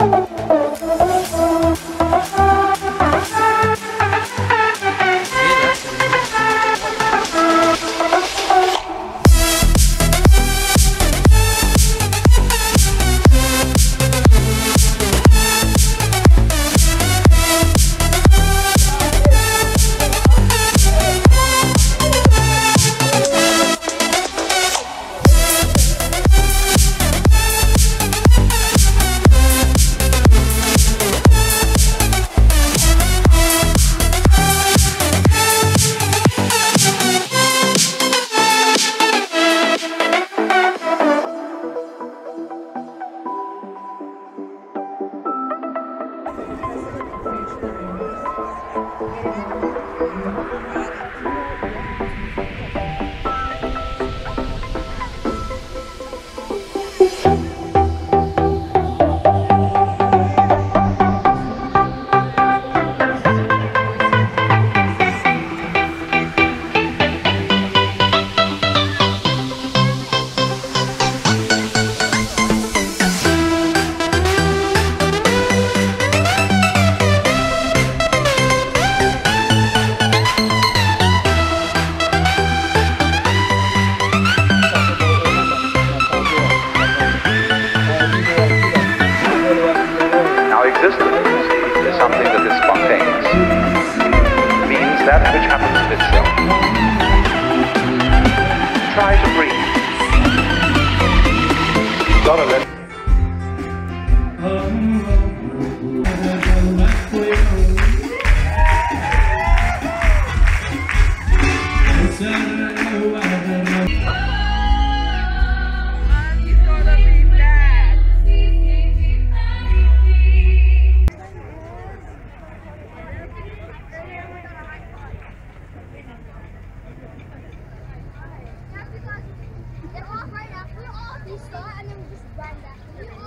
Yeah, existence is something that is spontaneous. It means that which happens with itself. Try to breathe. Gotta let. 习惯的。黑暗